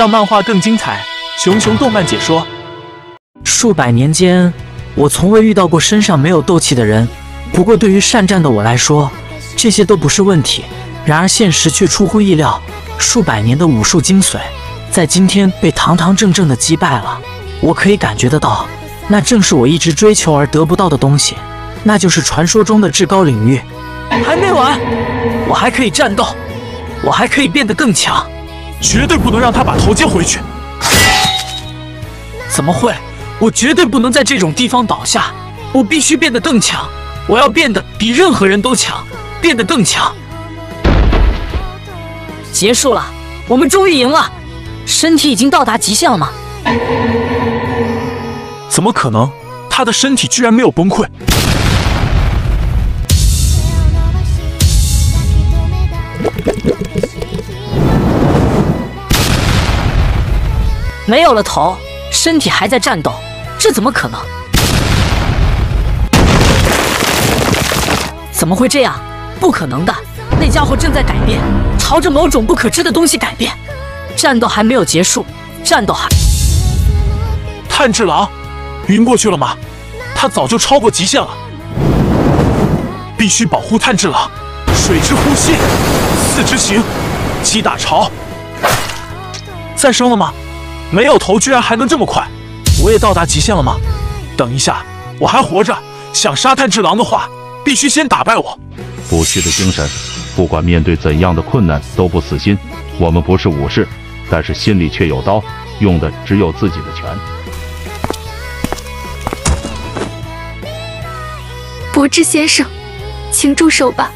让漫画更精彩。熊熊动漫解说。数百年间，我从未遇到过身上没有斗气的人。不过，对于善战的我来说，这些都不是问题。然而，现实却出乎意料，数百年的武术精髓，在今天被堂堂正正的击败了。我可以感觉得到，那正是我一直追求而得不到的东西，那就是传说中的至高领域。还没完，我还可以战斗，我还可以变得更强。绝对不能让他把头接回去。怎么会？我绝对不能在这种地方倒下！我必须变得更强，我要变得比任何人都强，变得更强。结束了，我们终于赢了！身体已经到达极限了吗？怎么可能？他的身体居然没有崩溃！没有了头，身体还在战斗，这怎么可能？怎么会这样？不可能的！那家伙正在改变，朝着某种不可知的东西改变。战斗还没有结束，战斗还……炭治郎晕过去了吗？他早就超过极限了，必须保护炭治郎。水之呼吸，四之行，击打潮。再生了吗？没有头，居然还能这么快！我也到达极限了吗？等一下，我还活着。想杀炭治郎的话，必须先打败我。不屈的精神，不管面对怎样的困难都不死心。我们不是武士，但是心里却有刀，用的只有自己的拳。博智先生，请住手吧。